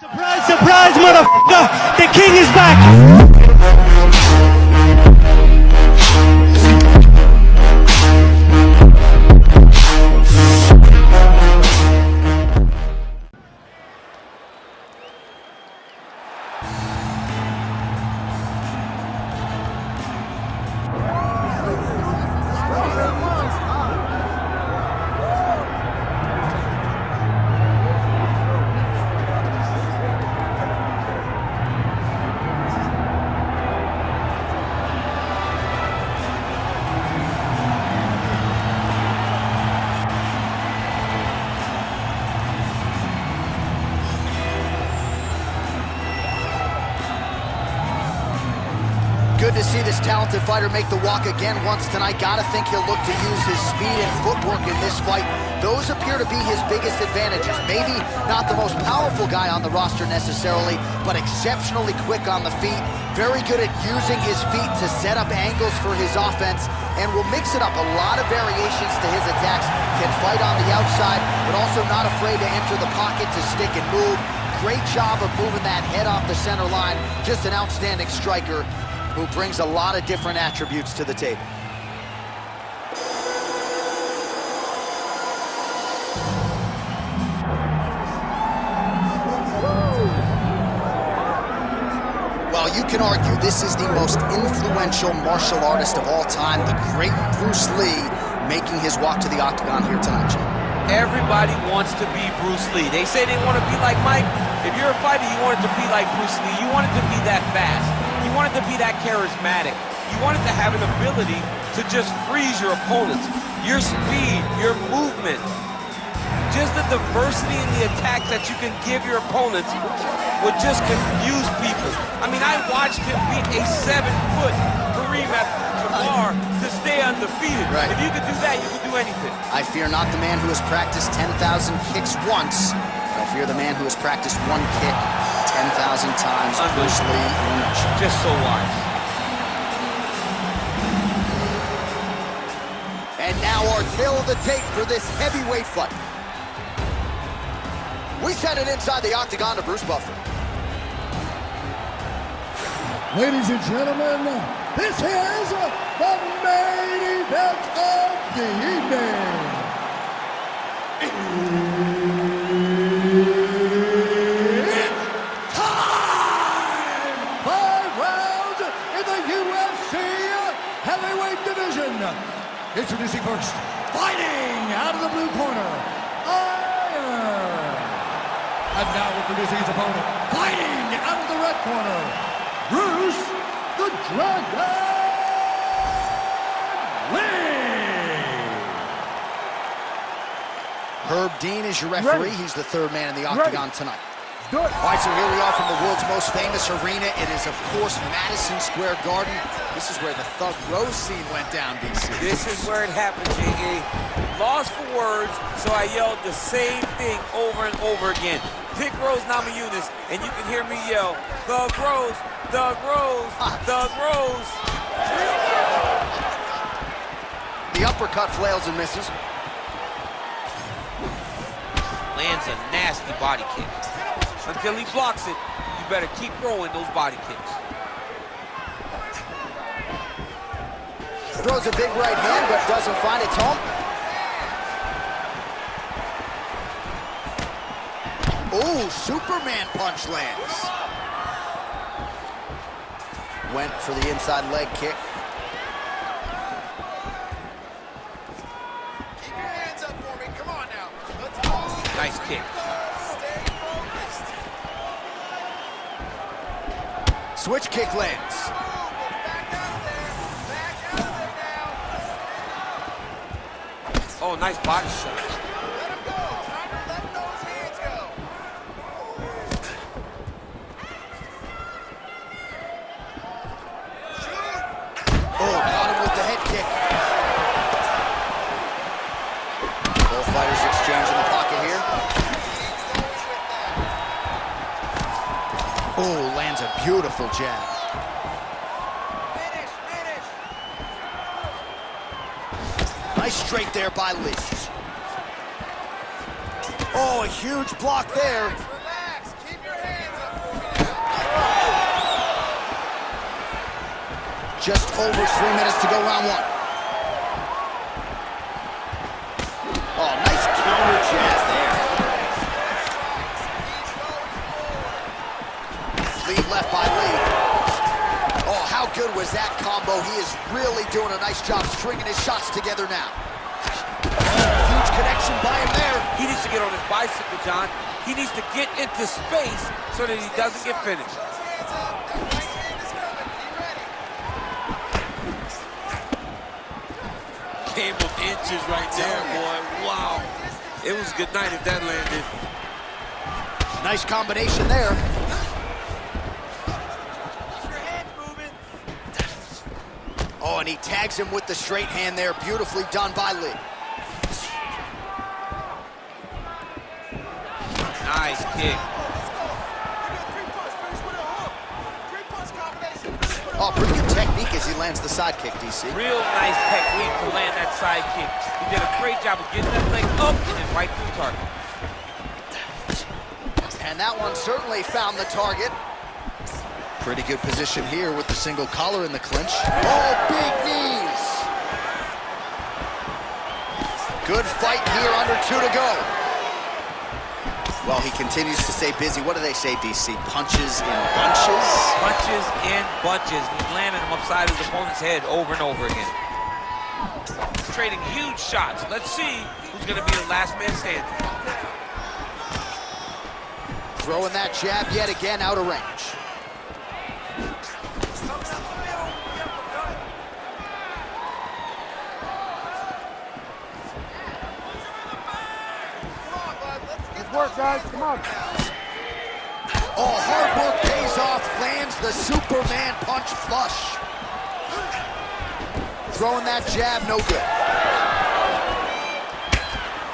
Surprise, surprise, motherfucker! The king is back! Fighter make the walk again once tonight. Gotta think he'll look to use his speed and footwork in this fight. Those appear to be his biggest advantages. Maybe not the most powerful guy on the roster necessarily, but exceptionally quick on the feet. Very good at using his feet to set up angles for his offense and will mix it up. A lot of variations to his attacks. Can fight on the outside, but also not afraid to enter the pocket to stick and move. Great job of moving that head off the center line. Just an outstanding striker who brings a lot of different attributes to the table. Well, you can argue this is the most influential martial artist of all time, the great Bruce Lee, making his walk to the octagon here tonight, Jim. Everybody wants to be Bruce Lee. They say they want to be like Mike. If you're a fighter, you want it to be like Bruce Lee. You want it to be that fast. You want it to be that charismatic. You wanted to have an ability to just freeze your opponents. Your speed, your movement, just the diversity in the attacks that you can give your opponents would just confuse people. I mean, I watched him beat a seven-foot Kareem Abdul-Jabbar to stay undefeated. Right. If you could do that, you could do anything. I fear not the man who has practiced 10,000 kicks once. I fear the man who has practiced one kick 10,000 times. Bruce Lee in a nutshell. Just so wise. And now our tale of the tape for this heavyweight fight. We send it inside the octagon to Bruce Buffer. Ladies and gentlemen, this is the main event of the evening. Introducing first, fighting out of the blue corner, Iron. And now introducing his opponent, fighting out of the red corner, Bruce the Dragon. Herb Dean is your referee. He's the third man in the octagon tonight. All right, so here we are from the world's most famous arena. It is, of course, Madison Square Garden. This is where the Thug Rose scene went down, DC. This is where it happened, J.A. Lost for words, so I yelled the same thing over and over again. Pick Rose Namajunas, and you can hear me yell, Thug Rose, Thug Rose, Thug Rose. The uppercut flails and misses. Lands a nasty body kick. Until he blocks it, you better keep throwing those body kicks. Throws a big right hand, but doesn't find its home. Ooh, Superman punch lands. Went for the inside leg kick. Keep your hands up for me. Come on now. Let's go. Nice kick. Stay focused. Switch kick lands. Oh, nice body shot. powerful jab. Nice straight there by Lee. Oh, a huge block there. Just over three minutes to go round one. How that combo? He is really doing a nice job stringing his shots together now. Huge connection by him there. He needs to get on his bicycle, John. He needs to get into space so that he doesn't get finished. Hands up. That right hand is coming. Be ready. Game of inches right there, boy. Wow. It was a good night if that landed. Nice combination there. And he tags him with the straight hand there. Beautifully done by Lee. Nice kick. You do a three-punch finish with a hook. Three-punch combination. Finish with a Oh, pretty good technique as he lands the side kick, DC. Real nice technique to land that side kick. He did a great job of getting that leg up and then right through target. And that one certainly found the target. Pretty good position here with the single collar in the clinch. Oh, big knees. Good fight here, under two to go. Well, he continues to stay busy. What do they say, DC? Punches in bunches? Punches in bunches. He's landing them upside his opponent's head over and over again. He's trading huge shots. Let's see who's going to be the last man standing. Throwing that jab yet again out of range. Bud. Work, guys. Come on. Oh, hard work pays off. Lands the Superman punch flush. Throwing that jab, no good.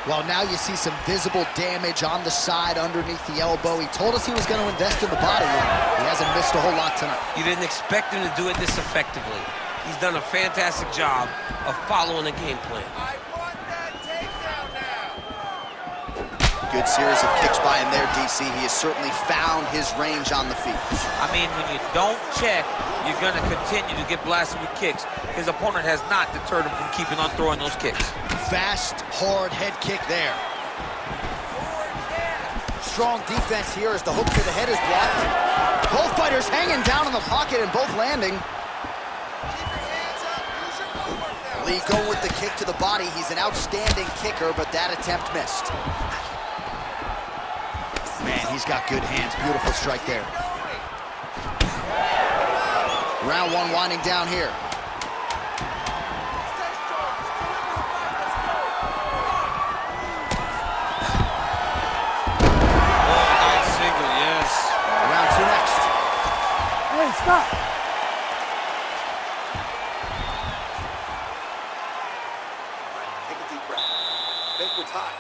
Well, now you see some visible damage on the side underneath the elbow. He told us he was going to invest in the body. He hasn't missed a whole lot tonight. You didn't expect him to do it this effectively. He's done a fantastic job of following the game plan. I want that takedown now. Good series of kicks by him there, DC. He has certainly found his range on the feet. I mean, when you don't check, you're going to continue to get blasted with kicks. His opponent has not deterred him from keeping on throwing those kicks. Fast, hard head kick there. Strong defense here as the hook to the head is blocked. Both fighters hanging down in the pocket and both landing. Keep your hands up. Use your footwork now. Lee going with the kick to the body. He's an outstanding kicker, but that attempt missed. Man, he's got good hands. Beautiful strike there. Round one winding down here. Stay strong. Just deliver the fight. Let's go. Oh, nice single, yes. Round two next. Hey, stop. Take a deep breath. Think what's hot.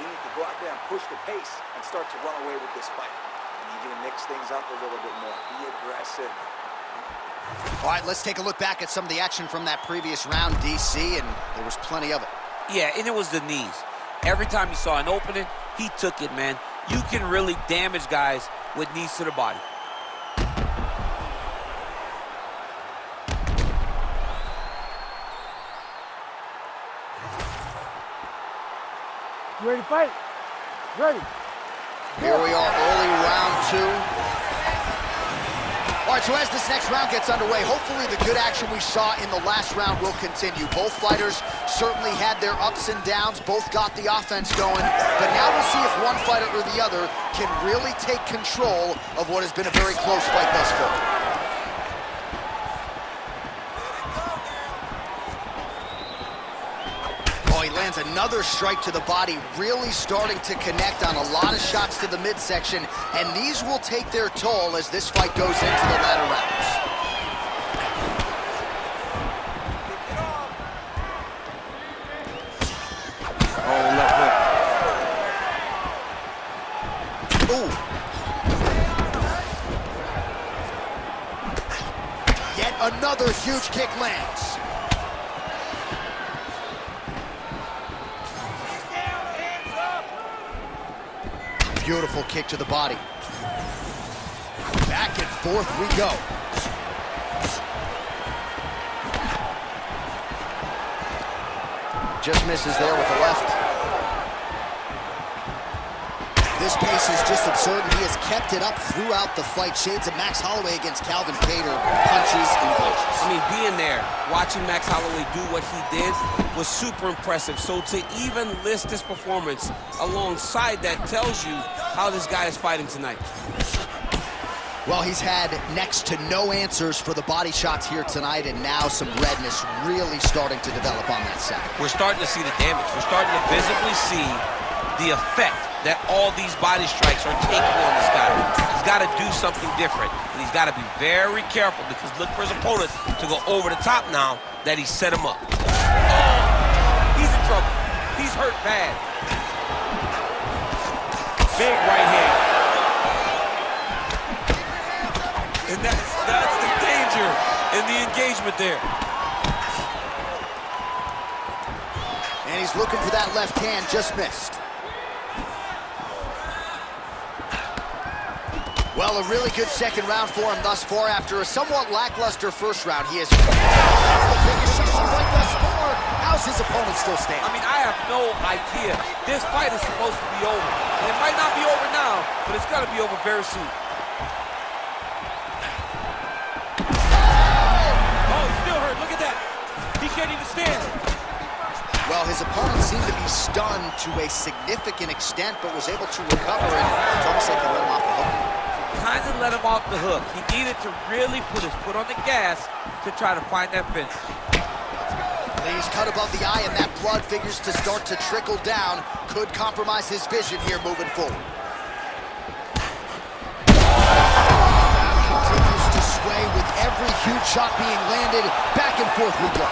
We need to go out there and push the pace and start to run away with this fight. We need you to mix things up a little bit more. Be aggressive. All right, let's take a look back at some of the action from that previous round, DC, and there was plenty of it. Yeah, and it was the knees. Every time he saw an opening, he took it, man. You can really damage guys with knees to the body. You ready to fight? Ready. Here we are, early round two. All right, so as this next round gets underway, hopefully the good action we saw in the last round will continue. Both fighters certainly had their ups and downs, both got the offense going, but now we'll see if one fighter or the other can really take control of what has been a very close fight thus far. Oh, he lands another strike to the body, really starting to connect on a lot of shots to the midsection, and these will take their toll as this fight goes into the latter rounds. Oh, left hook. Ooh. Yet another huge kick lands. Beautiful kick to the body. Back and forth we go. Just misses there with the left. This pace is just absurd, and he has kept it up throughout the fight. Shades of Max Holloway against Calvin Kattar, punches and punches. I mean, being there, watching Max Holloway do what he did was super impressive. So to even list this performance alongside that tells you how this guy is fighting tonight. Well, he's had next to no answers for the body shots here tonight, and now some redness really starting to develop on that side. We're starting to see the damage. We're starting to visibly see the effect that all these body strikes are taking on this guy. He's got to do something different, and he's got to be very careful because look for his opponent to go over the top now that he set him up. Oh, he's in trouble. He's hurt bad. Big right hand. And that's, that's the danger in the engagement there. And he's looking for that left hand, just missed. Well, a really good second round for him thus far after a somewhat lackluster first round. He has the biggest shots fight thus far. How's his opponent still standing? I mean, I have no idea. This fight is supposed to be over. And it might not be over now, but it's got to be over very soon. Oh, he's still hurt. Look at that. He can't even stand. Well, his opponent seemed to be stunned to a significant extent, but was able to recover, and it's almost like let him off the hook. Kind of let him off the hook. He needed to really put his foot on the gas to try to find that finish. He's cut above the eye, and that blood figures to start to trickle down. Could compromise his vision here moving forward. Continues to sway with every huge shot being landed. Back and forth we go.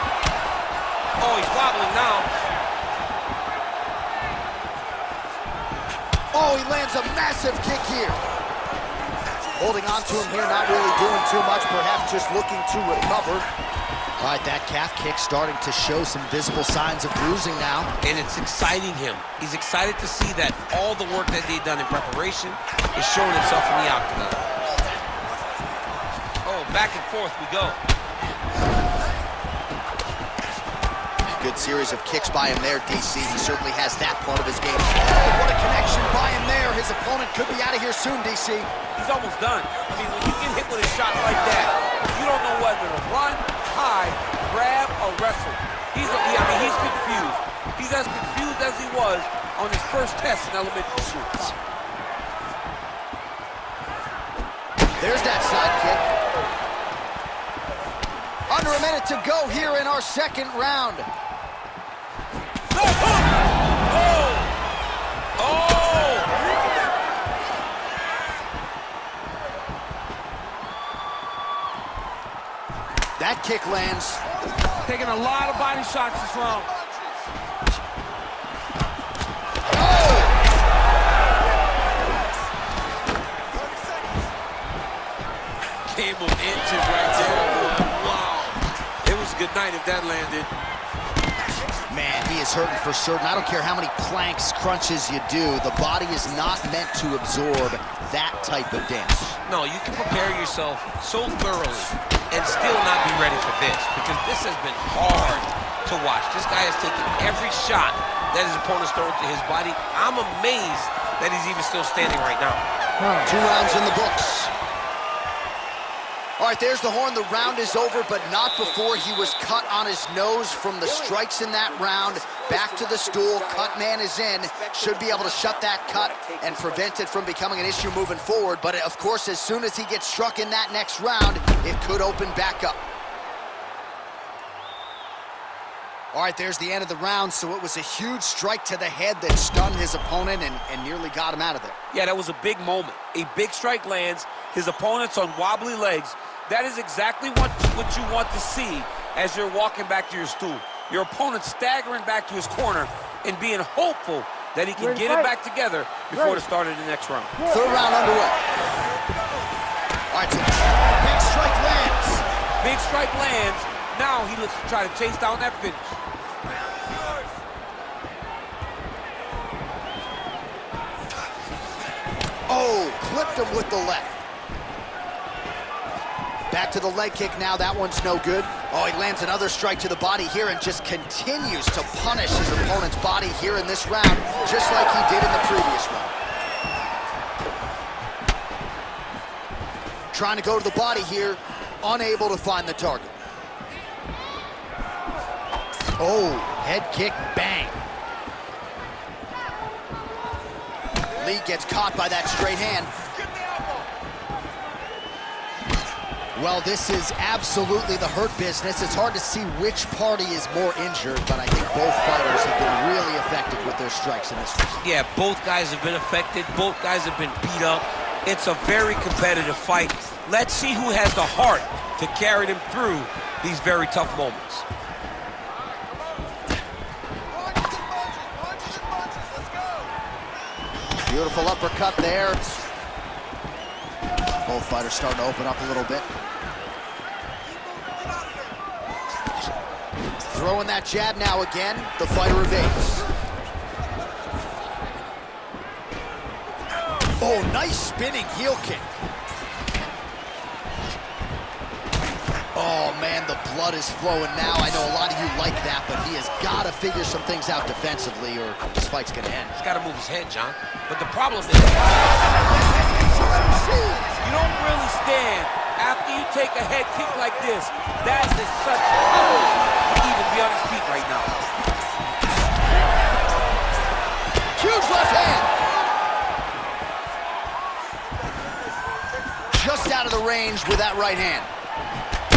Oh, he's wobbling now. Oh, he lands a massive kick here. Holding on to him here, not really doing too much, perhaps just looking to recover. All right, that calf kick starting to show some visible signs of bruising now. And it's exciting him. He's excited to see that all the work that they've done in preparation is showing itself in the octagon. Oh, back and forth we go. Good series of kicks by him there, DC. He certainly has that part of his game. Oh, what a connection by him there. His opponent could be out of here soon, DC. He's almost done. I mean, when you get hit with a shot like that, you don't know whether to run, hide, grab, or wrestle. He's, I mean, he's confused. He's as confused as he was on his first test in elementary school. There's that side kick. Under a minute to go here in our second round. Oh! Oh! That kick lands. Taking a lot of body shots this round. Game of inches right there. Wow. It was a good night if that landed. Man, he is hurting for certain. I don't care how many planks, crunches you do. The body is not meant to absorb that type of damage. No, you can prepare yourself so thoroughly and still not be ready for this because this has been hard to watch. This guy has taken every shot that his opponent's thrown to his body. I'm amazed that he's even still standing right now. Two rounds in the books. All right, there's the horn. The round is over, but not before he was cut on his nose from the strikes in that round. Back to the stool. Cut man is in. Should be able to shut that cut and prevent it from becoming an issue moving forward. But of course, as soon as he gets struck in that next round, it could open back up. All right, there's the end of the round, so it was a huge strike to the head that stunned his opponent and, and nearly got him out of there. Yeah, that was a big moment. A big strike lands. His opponent's on wobbly legs. That is exactly what, what you want to see as you're walking back to your stool. Your opponent staggering back to his corner and being hopeful that he can Ready, get it back together before Ready. the start of the next round. Third round underway. All right, so big strike lands. Big strike lands. Now he looks to try to chase down that finish. Oh, clipped him with the left. Back to the leg kick now. That one's no good. Oh, he lands another strike to the body here and just continues to punish his opponent's body here in this round, just like he did in the previous one. Trying to go to the body here, unable to find the target. Oh, head kick, bang. Lee gets caught by that straight hand. Well, this is absolutely the hurt business. It's hard to see which party is more injured, but I think both fighters have been really effective with their strikes in this one. Yeah, both guys have been affected. Both guys have been beat up. It's a very competitive fight. Let's see who has the heart to carry them through these very tough moments. Beautiful uppercut there. Both fighters starting to open up a little bit. Throwing that jab now again. The fighter evades. Oh, nice spinning heel kick. Oh, man, the blood is flowing now. I know a lot of you like that, but he has got to figure some things out defensively or this fight's going to end. He's got to move his head, John. But the problem is, you don't really stand after you take a head kick like this. That is such be on his feet right now. Huge left hand. Just out of the range with that right hand.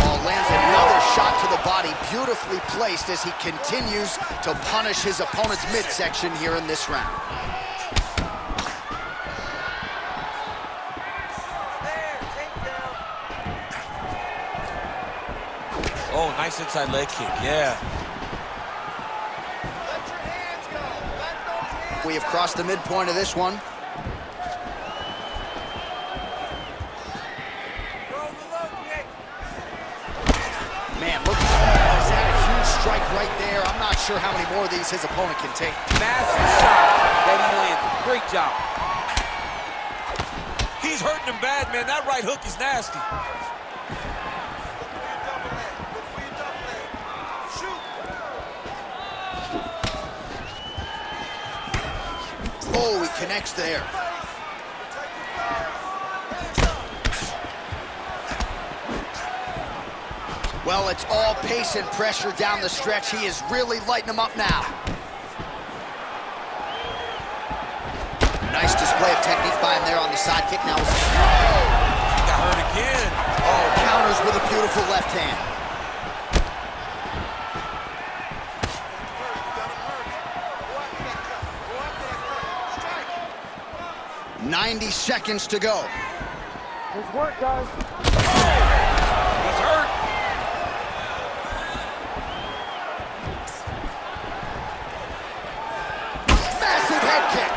Oh, lands another shot to the body, beautifully placed as he continues to punish his opponent's midsection here in this round. Oh, nice inside leg kick, yeah. We have crossed the midpoint of this one. Man, look, is that a huge strike right there? I'm not sure how many more of these his opponent can take. Massive shot that he landed. Great job. He's hurting him bad, man. That right hook is nasty. Oh, he connects there. Well, it's all pace and pressure down the stretch. He is really lighting them up now. Nice display of technique by him there on the side kick. Now, He got hurt again. oh, counters with a beautiful left hand. Ninety seconds to go. Good work, guys. He's hurt. Massive head kick.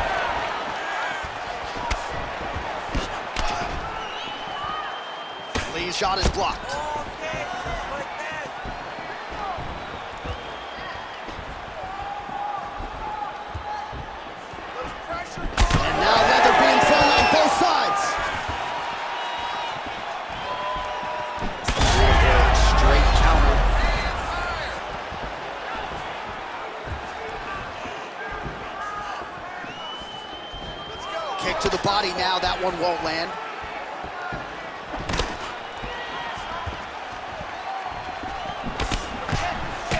Lee's shot is blocked. To the body now. That one won't land.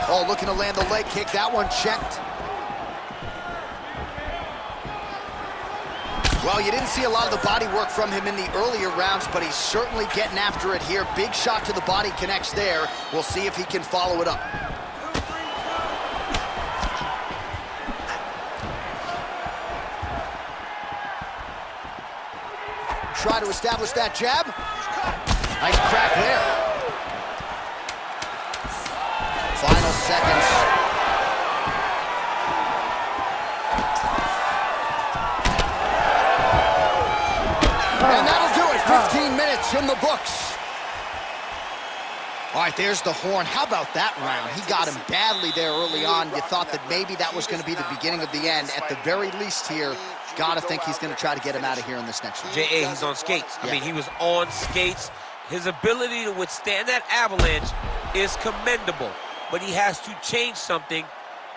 Oh, looking to land the leg kick. That one checked. Well, you didn't see a lot of the body work from him in the earlier rounds, but he's certainly getting after it here. Big shot to the body connects there. We'll see if he can follow it up. Try to establish that jab. Nice crack there. Final seconds. And that'll do it. 15 minutes in the books. All right, there's the horn. How about that round? He got him badly there early on. You thought that maybe that was going to be the beginning of the end. At the very least here, got to think he's going to try to get him out of here in this next one. J.A., he's on skates. I Yeah. mean, he was on skates. His ability to withstand that avalanche is commendable, but he has to change something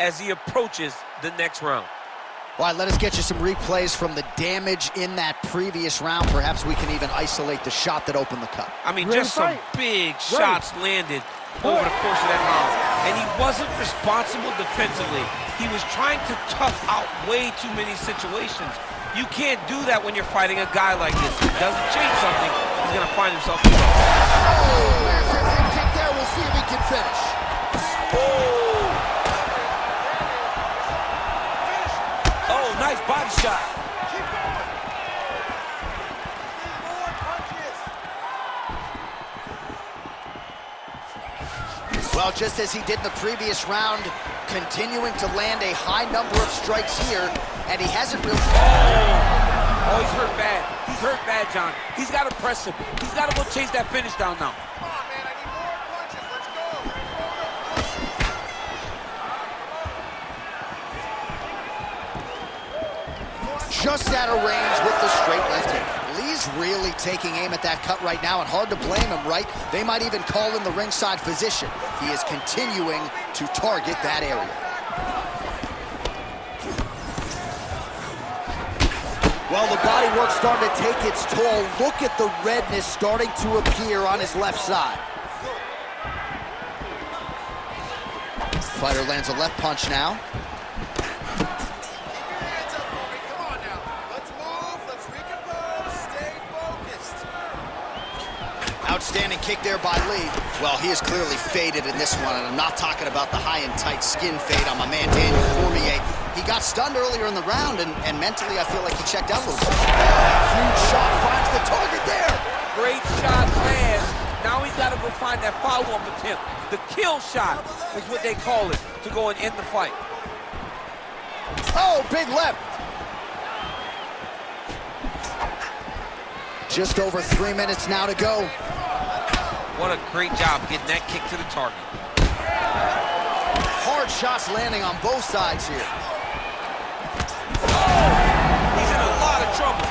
as he approaches the next round. All right, let us get you some replays from the damage in that previous round. Perhaps we can even isolate the shot that opened the cut. I mean, Ready just some big Ready. shots landed over the course of that round. And he wasn't responsible defensively. He was trying to tough out way too many situations. You can't do that when you're fighting a guy like this. If he doesn't change something, he's going to find himself in trouble. Oh, massive head kick there. We'll see if he can finish. Oh, body shot. Keep going. More punches. Well, just as he did in the previous round, continuing to land a high number of strikes here, and he hasn't really... Oh, oh he's hurt bad. He's hurt bad, John. He's got to press him. He's got to go chase that finish down now. Just out of range with the straight left hand. Lee's really taking aim at that cut right now, and hard to blame him, right? They might even call in the ringside physician. He is continuing to target that area. Well, the body work's starting to take its toll. Look at the redness starting to appear on his left side. Fighter lands a left punch now. Keep your hands up for me. Come on now. Let's move. Let's recompose. Stay focused. Outstanding kick there by Lee. Well, he is clearly faded in this one, and I'm not talking about the high and tight skin fade on my man Daniel Cormier. He got stunned earlier in the round, and, and mentally I feel like he checked out a little bit. Huge shot finds the target there. Great shot lands. Now he's got to go find that follow-up attempt. The kill shot is what they call it to go and end the fight. Oh, big left. Just over three minutes now to go. What a great job getting that kick to the target. Hard shots landing on both sides here. He's in a lot of trouble.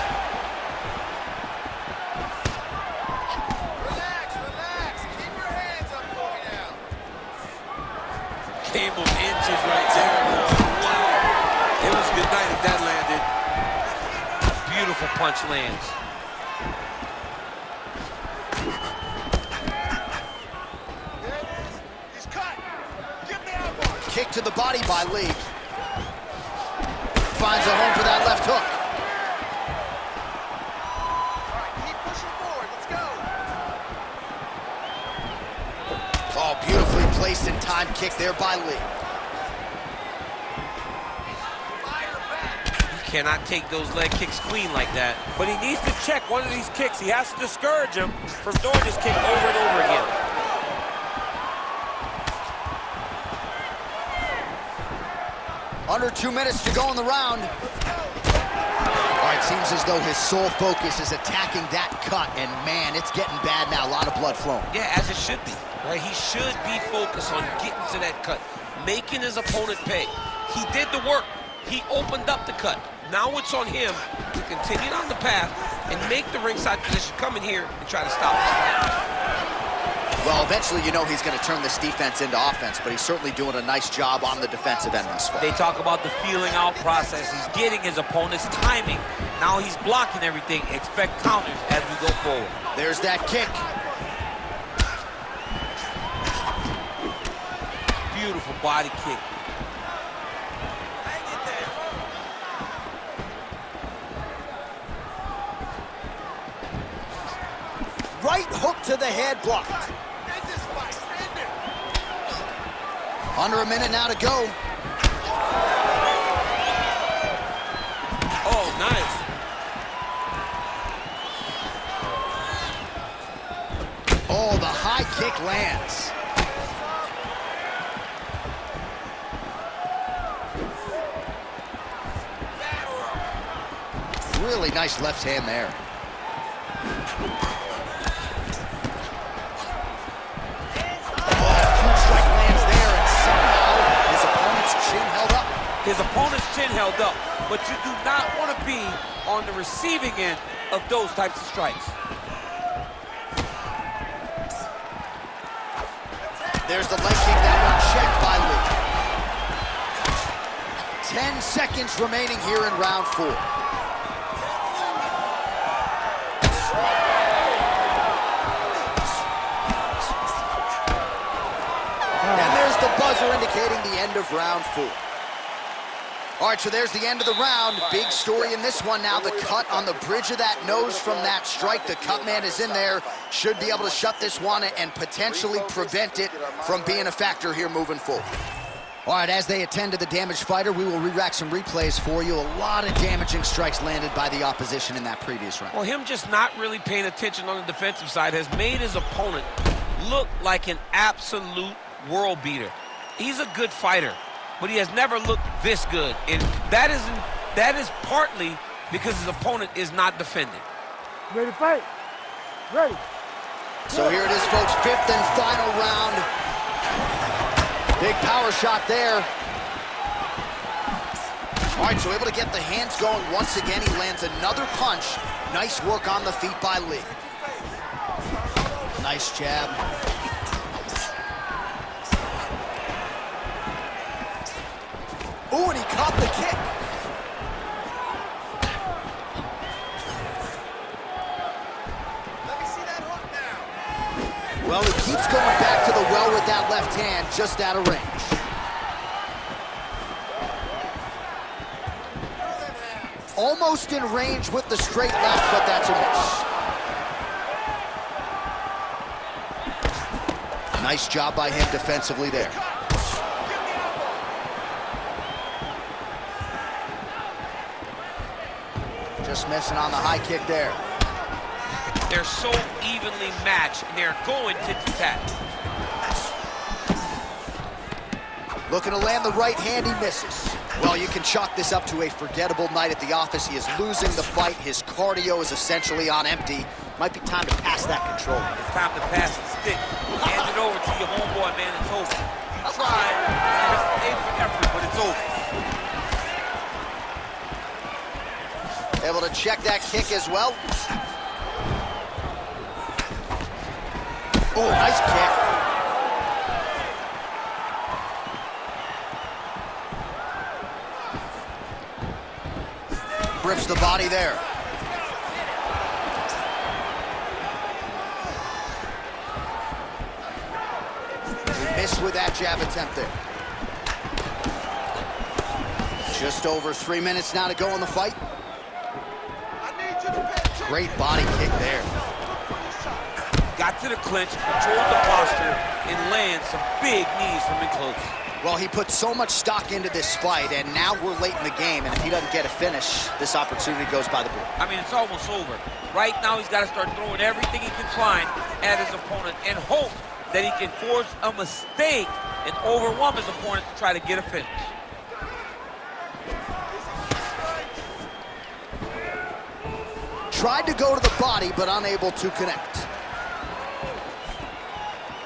Relax, relax. Keep your hands up for me now. Of inches right there. Wow. It was good night if that landed. Beautiful punch lands. There it is. He's cut. Give me that one. Kick to the body by Lee. Finds a home for that left hook. All right, keep pushing forward. Let's go. Oh, beautifully placed and timed kick there by Lee. Fire back. You cannot take those leg kicks clean like that. But he needs to check one of these kicks. He has to discourage him from doing this kick over and over again. Under two minutes to go in the round. All right, seems as though his sole focus is attacking that cut, and man, it's getting bad now. A lot of blood flowing. Yeah, as it should be. Right? He should be focused on getting to that cut, making his opponent pay. He did the work. He opened up the cut. Now it's on him to continue on the path and make the ringside position come in here and try to stop this. Well, eventually, you know he's going to turn this defense into offense, but he's certainly doing a nice job on the defensive end thus far. They talk about the feeling out process. He's getting his opponent's timing. Now he's blocking everything. Expect counters as we go forward. There's that kick. Beautiful body kick. Hang in there. Right hook to the head blocked. Under a minute now to go. Oh, nice. Oh, the high kick lands. Really nice left hand there. Chin held up, but you do not want to be on the receiving end of those types of strikes. There's the leg kick that one checked by Lee. 10 seconds remaining here in round four. And there's the buzzer indicating the end of round four. All right, so there's the end of the round. Big story in this one now. The cut on the bridge of that nose from that strike. The cut man is in there. Should be able to shut this one and potentially prevent it from being a factor here moving forward. All right, as they attend to the damaged fighter, we will re-rack some replays for you. A lot of damaging strikes landed by the opposition in that previous round. Well, him just not really paying attention on the defensive side has made his opponent look like an absolute world beater. He's a good fighter, but he has never looked this good. And that is, that is partly because his opponent is not defending. Ready to fight? Ready. So here it is, folks, fifth and final round. Big power shot there. All right, so able to get the hands going once again. He lands another punch. Nice work on the feet by Lee. Nice jab. Ooh, and he caught the kick. Let me see that hook now. Well, he keeps going back to the well with that left hand, just out of range. Almost in range with the straight left, but that's a miss. Nice job by him defensively there. Just missing on the high kick there. They're so evenly matched, and they're going tit-for-tat. Looking to land the right hand, he misses. Well, you can chalk this up to a forgettable night at the office. He is losing the fight. His cardio is essentially on empty. Might be time to pass that control. It's time to pass the stick. Hand it over to your homeboy, man. It's over. You tried. It's effort, but it's over. Able to check that kick as well. Oh, nice kick. Rips the body there. He missed with that jab attempt there. Just over three minutes now to go in the fight. I need you to pay attention. Great body kick there. Got to the clinch, controlled the posture, and land some big knees from in close. Well, he put so much stock into this fight, and now we're late in the game, and if he doesn't get a finish, this opportunity goes by the board. I mean, it's almost over. Right now, he's got to start throwing everything he can find at his opponent and hope that he can force a mistake and overwhelm his opponent to try to get a finish. Tried to go to the body, but unable to connect.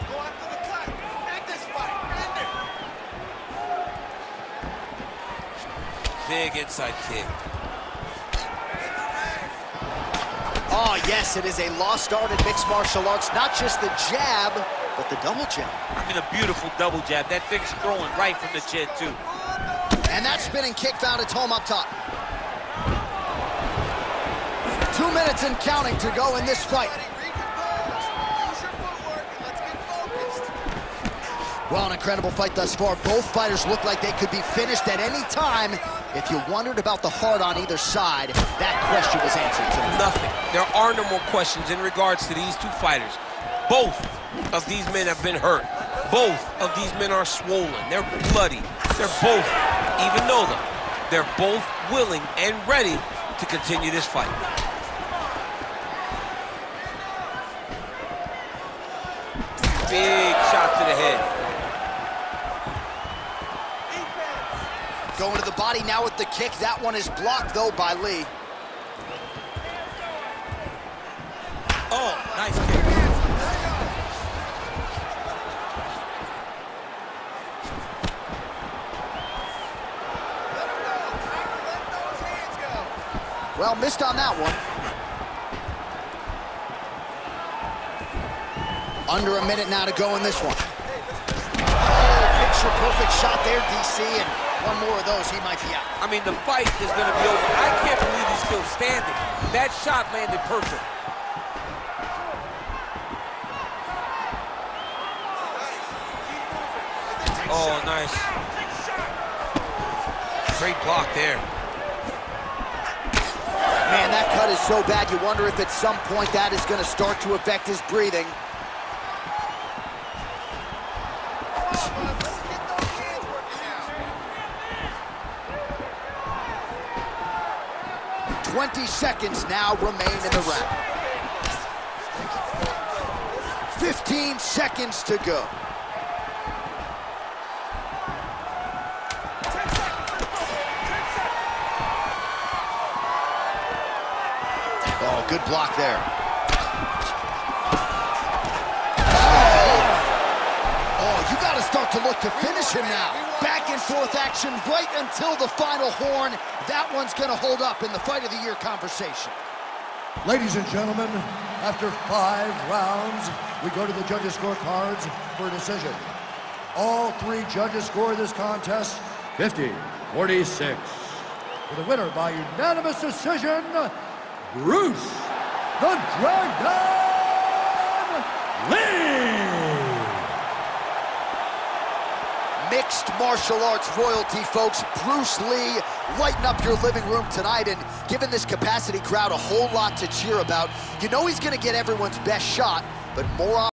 Go after the cut. Make this fight. End it. Big inside kick. Oh, yes, it is a lost art in mixed martial arts. Not just the jab, but the double jab. I mean, a beautiful double jab. That thing's throwing right from the chin, too. And that spinning kick found its home up top. Two minutes and counting to go in this fight. Well, an incredible fight thus far. Both fighters look like they could be finished at any time. If you wondered about the heart on either side, that question was answered. Nothing. There are no more questions in regards to these two fighters. Both of these men have been hurt. Both of these men are swollen. They're bloody. They're both, even though them, they're both willing and ready to continue this fight. Big shot to the head. Going to the body now with the kick. That one is blocked, though, by Lee. Oh, nice kick. Let him go. Let those hands go. Well, missed on that one. Under a minute now to go in this one. Oh, picture-perfect shot there, DC, and one more of those, he might be out. I mean, the fight is going to be over. I can't believe he's still standing. That shot landed perfect. Oh, nice. Great block there. Man, that cut is so bad, you wonder if at some point that is going to start to affect his breathing. Seconds now remain in the round. 15 seconds to go. Oh, good block there. Oh, you got to start to look to finish him now. Back and forth action right until the final horn. That one's going to hold up in the fight of the year conversation. Ladies and gentlemen, after five rounds, we go to the judges' scorecards for a decision. All three judges score this contest 50 46. For the winner by unanimous decision, Bruce the Dragon Lee! Mixed martial arts royalty, folks. Bruce Lee, lighten up your living room tonight and giving this capacity crowd a whole lot to cheer about. You know he's going to get everyone's best shot, but more